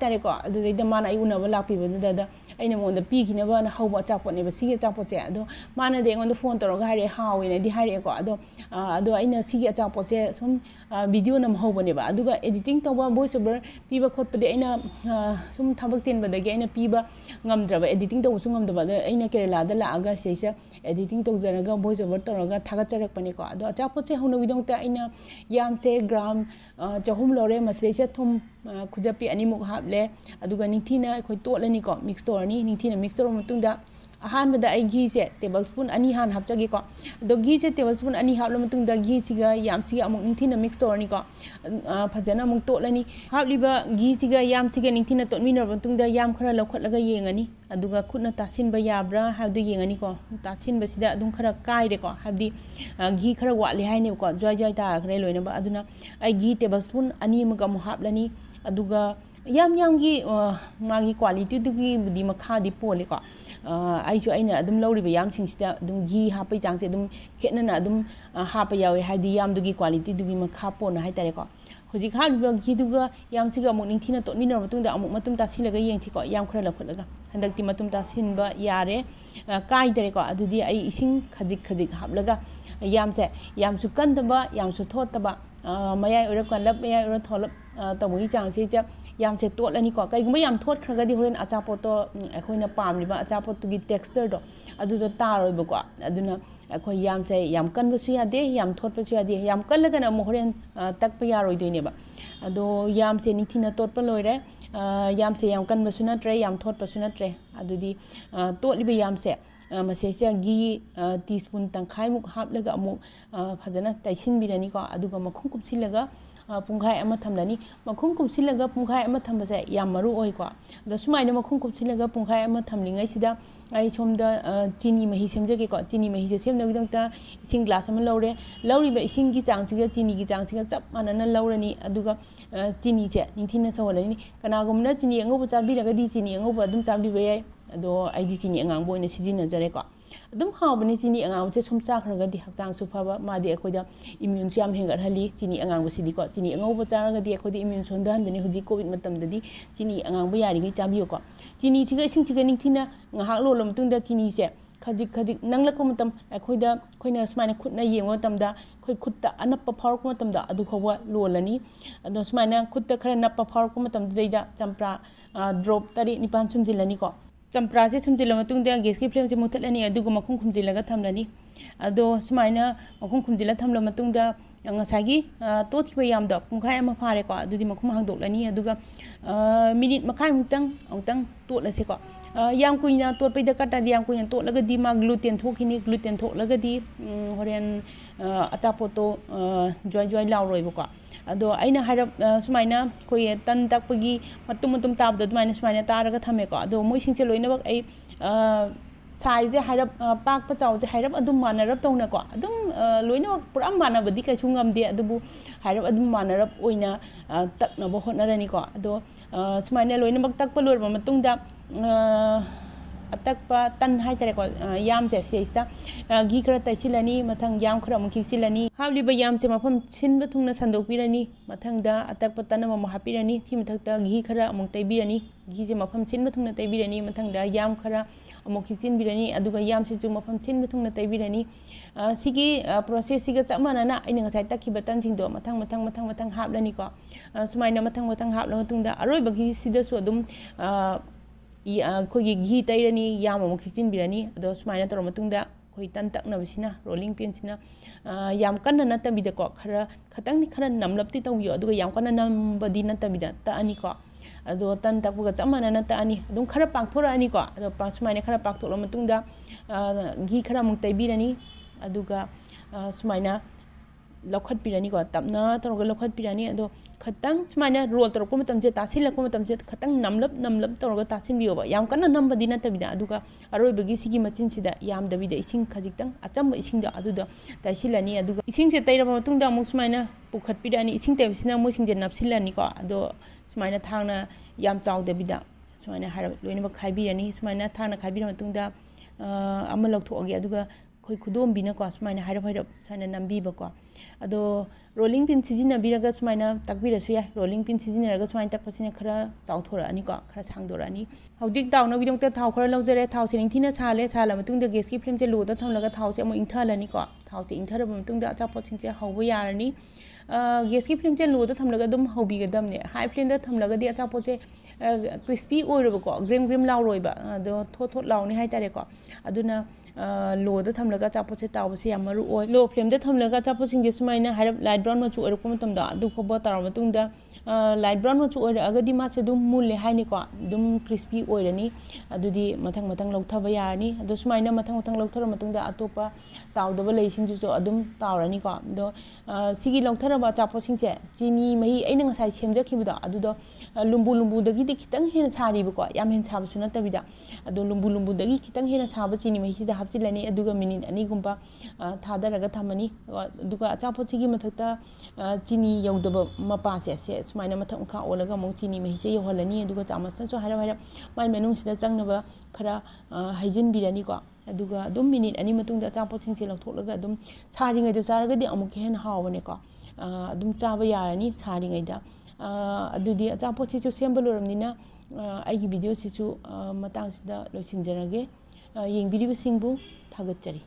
Tare ko ado da mana ai una ba lak pi ba da da aina mo da pi ki na ba na hobo chapot ne ba si ga chapot se ado mana de ngon da phone toro ga hai re hawi ne di hai re ko ado ado aina si ga chapot se sum video na ꯌꯥꯝ ꯍꯧꯕꯅꯦꯕ ꯑꯗꯨꯒ editing ꯇꯧꯕ voice over ꯄꯤꯕ ꯈꯣꯠꯄꯗꯤ ꯑꯩꯅ ꯁꯨꯝ ꯊꯕꯛ ꯆꯦꯟꯕꯗꯒꯤ ꯑꯩꯅ ꯄꯤꯕ ꯉꯝꯗ꯭ꯔꯕ ꯑꯦꯗꯤꯇꯤꯡ ꯇꯧꯕꯁꯨ ꯉꯝꯗꯕ ꯑꯗꯣ ꯑꯩꯅ ꯀꯦꯔꯦꯂꯥꯗ ꯂꯥꯛꯑꯒ ꯁꯤꯁꯦ ꯑꯦꯗꯤꯇꯤꯡ ꯇꯧꯖꯔꯒ ꯚꯣꯏꯁ ꯑꯣꯚꯔ ꯇꯧꯔꯒ ꯊꯥꯒꯠꯆꯔꯛꯄꯅꯦꯀꯣ ꯑꯗꯣ ꯑꯆꯥꯄꯣꯠꯁꯦ ꯍꯧꯅꯕꯒꯤꯗꯃꯛꯇ ꯑꯩꯅ ꯌꯥꯝꯁꯦ ꯒ꯭ꯔꯥꯝ ꯆꯍꯨꯝ ꯂꯧꯔꯦ ꯃꯁꯤꯗꯩꯁꯦ ꯊꯨꯝ खुजपी अनीमुक हापले अदुगा निंगथीना अखोय तोलनी को मिक्स तोरनी निंगथीना मिक्स तोर मतुंगदा अहानबदा अई घी से टेबल स्पून अनी हान हापचगे को दो घी से टेबल स्पून अनी हापलो मतुंगदा घी सिगा याम सिगा अमुक निंगथीना मिक्स तोरनी को फजना अमुक तोलनी हापलिबा घी सिगा याम सिगा निंगथीना तोटमीनर मतुंगदा याम खरा लौखटलगा येंगनी अदुगा खुदना तासिनबा याब्रा हाबदु येंगनी को तासिनबसिदा अदुम खरा काइरे को हाबदि घी खरा वाले हाइने को जॉय जॉय ताखरे लोइनबा अदुना अई घी टेबल स्पून अनी मुक अमुक हापलनी aduga yam yam gi magi quality du gi di makha di pole ko ai cho chu aina adum lawri ba yam sing sta adum gi ha pai chang se adum khena na adum ha pa yawe ha di yam du gi quality du gi makha po na hai tare ko hoji kha bi gi du ga yam si ga mo ning thina to ni na matung da amuk matum ta sin la ga yeng chi ko yam khra la khut la ga handak ti matum ta sin ba yare kai tare ko adu di ai ising khajik khajik hab la ga yam se yam su kan da ba yam su thot ta ba ꯃꯌꯥꯏ ꯑꯣꯏꯔꯞ ꯀꯜꯂꯞ ꯃꯌꯥꯏ ꯑꯣꯏꯔꯞ ꯊꯣꯠꯂꯞ ꯇꯧꯕꯒꯤ ꯆꯥꯡꯁꯤꯗ ꯌꯥꯝꯁꯦ ꯇꯣꯠꯂꯅꯤꯀꯣ ꯀꯩꯒꯨꯝꯕ ꯌꯥꯝ ꯊꯣꯠꯈ꯭ꯔꯒꯗꯤ ꯍꯣꯔꯦꯟ ꯑꯆꯥꯄꯣꯠꯇꯣ ꯑꯩꯈꯣꯏꯅ ꯄꯥꯝꯂꯤꯕ ꯑꯆꯥꯄꯣꯠꯇꯨꯒꯤ ꯇꯦꯛꯁꯆꯔꯗꯣ ꯑꯗꯨꯗꯣ ꯇꯥꯔꯣꯏꯕꯀꯣ ꯑꯗꯨꯅ ꯑꯩꯈꯣꯏ ꯌꯥꯝꯁꯦ ꯌꯥꯝ ꯀꯟꯕꯁꯨ ꯌꯥꯗꯦ ꯌꯥꯝ ꯊꯣꯠꯄꯁꯨ ꯌꯥꯗꯦ ꯌꯥꯝ ꯀꯜꯂꯒꯅ ꯑꯃꯨꯛ ꯍꯣꯔꯦꯟ ꯇꯛꯄ ꯌꯥꯔꯣꯏꯗꯣꯏꯅꯦꯕ ꯑꯗꯣ ꯌꯥꯝꯁꯦ ꯅꯤꯡꯊꯤꯅ ꯇꯣꯠꯄ ꯂꯣꯏꯔꯦ ꯌꯥꯝꯁꯦ ꯌꯥꯝ ꯀꯟꯕꯁꯨ ꯅꯠꯇ꯭ꯔꯦ ꯌꯥꯝ ꯊꯣꯠꯄꯁꯨ ꯅꯠꯇ꯭ꯔꯦ ꯑꯗꯨꯗꯤ ꯇꯣꯠꯂꯤꯕ ꯌꯥꯝꯁꯦ ꯃꯁꯤꯁꯦ ꯘꯤ ꯇꯤ ꯁ꯭ꯄꯨꯟ ꯇꯪꯈꯥꯏꯃꯨꯛ ꯍꯥꯞꯂꯒ ꯑꯃꯨꯛ ꯐꯖꯅ ꯇꯩꯁꯤꯟꯕꯤꯔꯅꯤꯀꯣ ꯑꯗꯨꯒ ꯃꯈꯨꯝ ꯀꯨꯞꯁꯤꯜꯂꯒ p पुंखाय अमा थमलनी मखुम कुमसिलगा पुंखाय अमा थमबसे याम मरु ओइको द सुमाइनो मखुम कुमसिलगा पुंखाय अमा थमलिङै सिदा ai somda chini mahi semjage ko chini mahi je semna gidong ta ising glass am lawre lawri ba ising gi chang chiga chini gi chang chiga chap manana lawrani aduga chini che ningthina chawalani kana gumna chini angobu chabi raga di chini angobu adum chabi bayai ado ai di chini angang boina sijina jare ko ꯑꯗꯨꯝ ꯍꯥꯎꯕꯅꯤ ꯆꯤꯅꯤ ꯑꯉꯥꯡꯕꯁꯦ ꯁꯨꯝ ꯆꯥꯈ꯭ꯔꯒꯗꯤ ꯍꯛꯆꯥꯡꯁꯨ ꯐꯕ ꯃꯥꯗꯤ ꯑꯩꯈꯣꯏꯗ ꯏꯃ꯭ꯌꯨꯟꯁꯨ ꯌꯥꯝ ꯍꯦꯟꯒꯠꯍꯜꯂꯤ ꯆꯤꯅꯤ ꯑꯉꯥꯡꯕꯁꯤꯗꯤꯀꯣ ꯆꯤꯅꯤ ꯑꯉꯧꯕ ꯆꯥꯔꯒꯗꯤ ꯑꯩꯈꯣꯏꯗ ꯏꯃ꯭ꯌꯨꯟ ꯁꯣꯟꯊꯍꯟꯕꯅꯤ ꯍꯧꯖꯤꯛ ꯀꯣꯚꯤꯠ ꯃꯇꯝꯗꯗꯤ ꯆꯤꯅꯤ ꯑꯉꯥꯡꯕ ꯌꯥꯔꯤꯉꯩ ꯆꯥꯕꯤꯌꯨꯀꯣ ꯆꯤꯅꯤꯁꯤꯒ ꯏꯁꯤꯡꯁꯤꯒ ꯅꯤꯡꯊꯤꯅ ꯉꯥꯏꯍꯥꯛ ꯂꯣꯜꯂ ꯃꯇꯨꯡꯗ ꯆꯤꯅꯤꯁꯦ ꯈꯖꯤꯛ ꯈꯖꯤꯛ ꯅꯪꯂꯛꯄ ꯃꯇꯝ ꯑꯩꯈꯣꯏꯗ ꯑꯩꯈꯣꯏꯅ ꯁꯨꯃꯥꯏꯅ ꯈꯨꯠꯅ ꯌꯦꯡꯕ ꯃꯇꯝꯗ ꯑꯩꯈꯣꯏ ꯈꯨꯠꯇ ꯑꯅꯞꯄ ꯐꯥꯎꯔꯛꯄ ꯃꯇꯝꯗ ꯑꯗꯨ ꯐꯥꯎꯕ ꯂꯣꯜꯂꯅꯤ ꯑꯗꯣ ꯁꯨꯃꯥꯏꯅ ꯈꯨꯠꯇ ꯈꯔ ꯅꯞꯄ ꯐꯥꯎꯔꯛꯄ ꯃꯇꯝꯗꯨꯗꯩꯗ ꯆꯝꯄ꯭ꯔꯥ ꯗ꯭ꯔꯣꯞ ꯇꯔꯦꯠ ꯅꯤꯄꯥꯜ ꯁꯨꯝꯖꯤꯜꯂꯅꯤꯀꯣ चंपरासे सूमजिल गैस की फ्लेम से मुथनी मखों खुमजिल थमलनी अदो सूमायन मखों खुमजिल थमल ngasagi toti ba yam da pungkai ama phare ko dudi makhum hang dok lani aduga minute makai mutang angtang tot la se ko yam kuina tot pe da kata yam kuina tot laga di ma gluten thok hini gluten thok laga di horen acha poto joy joy lau roi bo ko ꯑꯗꯣ ꯑꯩꯅ ꯍꯥꯏꯔꯞ ꯁꯨꯃꯥꯏꯅ ꯑꯩꯈꯣꯏ ꯇꯟ ꯇꯛꯄꯒꯤ ꯃꯇꯨꯝ ꯃꯇꯨꯝ ꯇꯥꯕꯗꯣ ꯑꯗꯨꯃꯥꯏꯅ ꯁꯨꯃꯥꯏꯅ ꯇꯥꯔꯒ ꯊꯝꯃꯦꯀꯣ ꯑꯗꯣ ꯃꯣꯏꯁꯤꯡꯁꯦ ꯂꯣꯏꯅꯃꯛ ꯑꯩ ꯁꯥꯏꯖꯁꯦ ꯍꯥꯏꯔꯞ ꯄꯥꯛꯄ ꯆꯥꯎꯁꯦ ꯍꯥꯏꯔꯞ ꯑꯗꯨꯝ ꯃꯥꯟꯅꯔꯞ ꯇꯧꯅꯀꯣ ꯑꯗꯨꯝ ꯂꯣꯏꯅꯃꯛ ꯄꯨꯔꯥ ꯃꯥꯟꯅꯕꯗꯤ ꯀꯩꯁꯨ ꯉꯝꯗꯦ ꯑꯗꯨꯕꯨ ꯍꯥꯏꯔꯞ ꯑꯗꯨꯝ ꯃꯥꯟꯅꯔꯞ ꯑꯣꯏꯅ ꯇꯛꯅꯕ ꯍꯣꯠꯅꯔꯅꯤꯀꯣ ꯑꯗꯣ ꯁꯨꯃꯥꯏꯅ ꯂꯣꯏꯅꯃꯛ ꯇꯛꯄ ꯂꯣꯏꯔꯕ ꯃꯇꯨꯡꯗ ꯑꯇꯛꯄ ꯇꯟ ꯍꯥꯏꯇꯥꯔꯦꯀꯣ ꯌꯥꯝꯁꯦ ꯁꯤꯗꯩꯁꯤꯗ ꯘꯤ ꯈꯔ ꯇꯩꯁꯤꯜꯂꯅꯤ ꯃꯊꯪ ꯌꯥꯝ ꯈꯔ ꯑꯃꯨꯛ ꯈꯤꯛꯆꯤꯜꯂꯅꯤ ꯍꯥꯞꯂꯤꯕ ꯌꯥꯝꯁꯦ ꯃꯐꯝ ꯁꯤꯟꯕ ꯊꯨꯡꯅ ꯁꯟꯗꯣꯛꯄꯤꯔꯅꯤ ꯃꯊꯪꯗ ꯑꯇꯛꯄ ꯇꯟ ꯑꯃꯃꯨꯛ ꯍꯥꯞꯄꯤꯔꯅꯤ ꯁꯤ ꯃꯊꯛꯇ ꯘꯤ ꯈꯔ ꯑꯃꯨꯛ ꯇꯩꯕꯤꯔꯅꯤ ꯘꯤꯁꯦ ꯃꯐꯝ ꯁꯤꯟꯕ ꯊꯨꯡꯅ ꯇꯩꯕꯤꯔꯅꯤ ꯃꯊꯪꯗ ꯌꯥꯝ ꯈꯔ ꯑꯃꯨꯛ ꯈꯤꯛꯆꯤꯟꯕꯤꯔꯅꯤ ꯑꯗꯨꯒ ꯌꯥꯝꯁꯤꯁꯨ ꯃꯐꯝ ꯁꯤꯟꯕ ꯊꯨꯡꯅ ꯇꯩꯕꯤꯔꯅꯤ ꯁꯤꯒꯤ ꯄ꯭ꯔꯣꯁꯦꯁꯁꯤꯒ ꯆꯞ ꯃꯥꯟꯅꯅ ꯑꯩꯅ ꯉꯁꯥꯏ ꯇꯛꯈꯤꯕ ꯇꯟꯁꯤꯡꯗꯣ ꯃꯊꯪ ꯃꯊꯪ ꯃꯊꯪ ꯃꯊꯪ ꯍꯥꯞꯂꯅꯤꯀꯣ ꯁꯨꯃꯥꯏꯅ ꯃꯊꯪ ꯃꯊꯪ ꯍꯥꯞꯂ ꯃꯇꯨꯡꯗ ꯑꯔꯣꯏꯕꯒꯤꯁꯤꯗꯁꯨ ꯑꯗꯨꯝ ꯑꯩꯈꯣꯏꯒꯤ ꯘꯤ ꯇꯩꯔꯅꯤ ꯌꯥꯝ ꯑꯃꯨꯛ ꯈꯤꯛꯆꯤꯟꯕꯤꯔꯅꯤ ꯑꯗꯣ ꯁꯨꯃꯥꯏꯅ ꯇꯧꯔ ꯃꯇꯨꯡꯗ ꯑꯩꯈꯣꯏ ꯇꯟ ꯇꯛꯅꯕꯁꯤꯅ ꯔꯣꯂꯤꯡ ꯄꯤꯟꯁꯤꯅ ꯌꯥꯝ ꯀꯟꯅ ꯅꯠꯇꯕꯤꯗꯀꯣ ꯈꯔ ꯈꯇꯪꯗꯤ ꯈꯔ ꯅꯝꯂꯞꯇꯤ ꯇꯧꯕꯤꯌꯣ ꯑꯗꯨꯒ ꯌꯥꯝ ꯀꯟꯅ ꯅꯝꯕꯗꯤ ꯅꯠꯇꯕꯤꯗ ꯇꯛꯑꯅꯤꯀꯣ ꯑꯗꯣ ꯇꯟ ꯇꯛꯄꯒ ꯆꯞ ꯃꯥꯟꯅꯅ ꯇꯛꯑꯅꯤ ꯑꯗꯨꯝ ꯈꯔ ꯄꯥꯛꯊꯣꯔꯛꯑꯅꯤꯀꯣ ꯑꯗꯣ ꯁꯨꯃꯥꯏꯅ ꯈꯔ ꯄꯥꯛꯊꯣꯛꯂ ꯃꯇꯨꯡꯗ ꯘꯤ ꯈꯔ ꯑꯃꯨꯛ ꯇꯩꯕꯤꯔꯅꯤ ꯑꯗꯨꯒ ꯁꯨꯃꯥꯏꯅ ꯂꯧꯈꯠꯄꯤꯔꯅꯤꯀꯣ ꯇꯞꯅ ꯇꯧꯔꯒ ꯂꯧꯈꯠꯄꯤꯔꯅꯤ ꯑꯗꯣ ꯈꯤꯇꯪ ꯁꯨꯃꯥꯏꯅ ꯔꯣꯜ ꯇꯧꯔꯛꯄ ꯃꯇꯝꯁꯦ ꯇꯥꯁꯤꯜꯂꯛꯄ ꯃꯇꯝꯁꯦ ꯈꯤꯇꯪ ꯅꯝꯂꯞ ꯅꯝꯂꯞ ꯇꯧꯔꯒ ꯇꯥꯁꯤꯟꯕꯤꯌꯣꯕ ꯌꯥꯝ ꯀꯟꯅ ꯅꯝꯕꯗꯤ ꯅꯠꯇꯕꯤꯗ ꯑꯗꯨꯒ ꯑꯔꯣꯏꯕꯒꯤ ꯁꯤꯒꯤ ꯃꯆꯤꯟꯁꯤꯗ ꯌꯥꯝꯗꯕꯤꯗ ꯏꯁꯤꯡ ꯈꯖꯤꯛꯇꯪ ꯑꯆꯝꯕ ꯏꯁꯤꯡꯗꯣ ꯑꯗꯨꯗ ꯇꯩꯁꯤꯜꯂꯅꯤ ꯑꯗꯨꯒ ꯏꯁꯤꯡꯁꯦ ꯇꯩꯔꯕ ꯃꯇꯨꯡꯗ ꯑꯃꯨꯛ ꯁꯨꯃꯥꯏꯅ ꯄꯨꯈꯠꯄꯤꯔꯛꯑꯅꯤ ꯏꯁꯤꯡ ꯇꯩꯕꯁꯤꯅ ꯃꯣꯏꯁꯤꯡꯁꯦ ꯅꯞꯁꯤꯜꯂꯅꯤꯀꯣ ꯑꯗꯣ ꯁꯨꯃꯥꯏꯅ ꯊꯥꯡꯅ ꯌꯥꯝ ꯆꯥꯎꯗꯕꯤꯗ ꯁꯨꯃꯥꯏꯅ ꯍꯥꯏꯔꯞ ꯂꯣꯏꯅꯃꯛ ꯈꯥꯏꯕꯤꯔꯅꯤ ꯁꯨꯃꯥꯏꯅ ꯊꯥꯡꯅ ꯈꯥꯏꯕꯤꯔ ꯃꯇꯨꯡꯗ ꯑꯃ ꯂꯧꯊꯣꯛꯑꯒꯦ ꯑꯗꯨꯒ ꯑꯩꯈꯣꯏ ꯈꯨꯗꯣꯝꯕꯤꯅꯀꯣ ꯁꯨꯃꯥꯏꯅ ꯍꯥꯏꯔꯞ ꯍꯥꯏꯔꯞ ꯁꯨꯃꯥꯏꯅ ꯅꯝꯕꯤꯕꯀꯣ ꯑꯗꯣ ꯔꯣꯂꯤꯡ ꯄꯤꯟ ꯁꯤꯖꯤꯟꯅꯕꯤꯔꯒ ꯁꯨꯃꯥꯏꯅ ꯇꯛꯄꯤꯔꯁꯨ ꯌꯥꯏ ꯔꯣꯂꯤꯡ ꯄꯤꯟ ꯁꯤꯖꯤꯟꯅꯔꯒ ꯁꯨꯃꯥꯏꯅ ꯇꯛꯄꯁꯤꯅ ꯈꯔ ꯆꯥꯎꯊꯣꯔꯛꯑꯅꯤꯀꯣ ꯈꯔ ꯁꯥꯡꯗꯣꯔꯛꯑꯅꯤ ꯍꯧꯖꯤꯛ ꯇꯥꯎꯅꯕꯒꯤꯗꯃꯛꯇ ꯊꯥꯎ ꯈꯔ ꯂꯧꯖꯔꯦ ꯊꯥꯎꯁꯦ ꯅꯤꯡꯊꯤꯅ ꯁꯥꯍꯜꯂꯦ ꯁꯥꯍꯜꯂ ꯃꯇꯨꯡꯗ ꯒꯦꯁꯀꯤ ꯐ꯭ꯂꯦꯝꯁꯦ ꯂꯣꯗ ꯊꯝꯂꯒ ꯊꯥꯎꯁꯦ ꯑꯃꯨꯛ ꯏꯪꯊꯍꯜꯂꯅꯤꯀꯣ ꯊꯥꯎꯁꯦ ꯏꯪꯊꯔꯕ ꯃꯇꯨꯡꯗ ꯑꯆꯥꯄꯣꯠꯁꯤꯡꯁꯦ ꯍꯧꯕ ꯌꯥꯔꯅꯤ ꯒꯦꯁꯀꯤ ꯐ꯭ꯂꯦꯝꯁꯦ ꯂꯣꯗ ꯊꯝꯂꯒ ꯑꯗꯨꯝ ꯍꯧꯕꯤꯒꯗꯕꯅꯦ ꯍꯥꯏ ꯐ꯭ꯂꯦꯝꯗ ꯊꯝꯂꯒꯗꯤ ꯑꯆꯥꯄꯣꯠꯁꯦ ꯀ꯭ꯔꯤꯁꯄꯤ ꯑꯣꯏꯔꯣꯕꯀꯣ ꯒ꯭ꯔꯤꯝ ꯒ꯭ꯔꯤꯝ ꯂꯥꯎꯔꯣꯏꯕ ꯑꯗꯣ ꯊꯣꯠ ꯊꯣꯠ ꯂꯥꯎꯅꯤ ꯍꯥꯏꯇꯥꯔꯦꯀꯣ ꯑꯗꯨꯅ ꯂꯣꯗ ꯊꯝꯂꯒ ꯑꯆꯥꯄꯣꯠꯁꯦ ꯇꯥꯎꯕꯁꯦ ꯌꯥꯝ ꯃꯔꯨ ꯑꯣꯏ ꯂꯣ ꯐ꯭ꯂꯦꯝꯗ ꯊꯝꯂꯒ ꯑꯆꯥꯄꯣꯠꯁꯤꯡꯁꯦ ꯁꯨꯃꯥꯏꯅ ꯍꯥꯏꯔꯞ ꯂꯥꯏꯠ ꯕ꯭ꯔꯥꯎꯟ ꯃꯆꯨ ꯑꯣꯏꯔꯛꯄ ꯃꯇꯝꯗ ꯑꯗꯨ ꯐꯥꯎꯕ ꯇꯥꯎꯔ ꯃꯇꯨꯡꯗ लाइट ब्राउन मचुरागे मासे मूल है क्रिस्पी होनी मथं मथंग सूमाय मथं मथं लौथर अतोप तादब लेरनीको अचापोसे चीनी मही असाई सेमजीबद लुबू लुबूदी खत हेन साबको यामें साबस नद लुबू लुबूदी खत हेन साब चीनी मही से हापचिलने मिनट अनीगुब थादर थमनी अचापोसी मधक्त चीनी यौदब मपा से ꯁꯨꯃꯥꯏꯅ ꯃꯊꯛ ꯃꯈꯥ ꯑꯣꯜꯂꯒ ꯑꯃꯨꯛ ꯆꯤꯅꯤ ꯃꯍꯤꯁꯦ ꯌꯧꯍꯜꯂꯅꯤ ꯑꯗꯨꯒ ꯆꯥꯃꯁꯅꯁꯨ ꯍꯥꯏꯔꯞ ꯍꯥꯏꯔꯞ ꯃꯥꯏ ꯃꯅꯨꯡꯁꯤꯗ ꯆꯪꯅꯕ ꯈꯔ ꯍꯩꯖꯤꯟꯕꯤꯔꯅꯤꯀꯣ ꯑꯗꯨꯒ ꯑꯗꯨꯝ ꯃꯤꯅꯤꯠ ꯑꯅꯤ ꯃꯇꯨꯡꯗ ꯑꯆꯥꯄꯣꯠꯁꯤꯡꯁꯦ ꯂꯧꯊꯣꯛꯂꯒ ꯑꯗꯨꯝ ꯁꯥꯔꯤꯉꯩꯗ ꯆꯥꯔꯒꯗꯤ ꯑꯃꯨꯛꯀ ꯍꯦꯟꯅ ꯍꯥꯎꯕꯅꯦꯀꯣ ꯑꯗꯨꯝ ꯆꯥꯕ ꯌꯥꯔꯅꯤ ꯁꯥꯔꯤꯉꯩꯗ ꯑꯗꯨꯗꯤ ꯑꯆꯥꯄꯣꯠꯁꯤꯁꯨ ꯁꯦꯝꯕ ꯂꯣꯏꯔꯕꯅꯤꯅ ꯑꯩꯒꯤ ꯚꯤꯗꯤꯑꯣꯁꯤꯁꯨ ꯃꯇꯥꯡꯁꯤꯗ ꯂꯣꯏꯁꯤꯟꯖꯔꯒꯦ ꯌꯦꯡꯕꯤꯔꯤꯕꯁꯤꯡꯕꯨ ꯊꯥꯒꯠꯆꯔꯤ